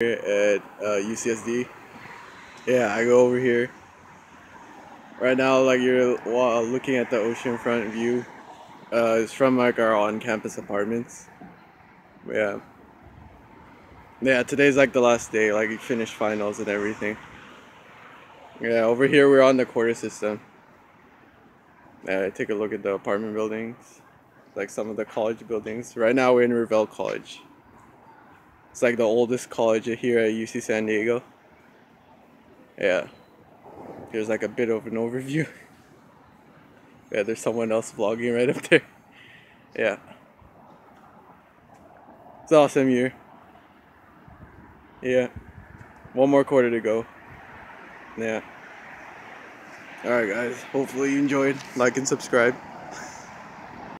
at uh, UCSD. Yeah, I go over here. Right now, like you're looking at the oceanfront view. Uh, it's from like our on-campus apartments. Yeah. Yeah, today's like the last day. Like we finished finals and everything. Yeah, over here we're on the quarter system. Yeah, take a look at the apartment buildings, like some of the college buildings. Right now we're in Revelle College. It's like the oldest college here at UC San Diego. Yeah. Here's like a bit of an overview. Yeah, there's someone else vlogging right up there. Yeah. It's an awesome year. Yeah. One more quarter to go. Yeah. Alright guys, hopefully you enjoyed. Like and subscribe.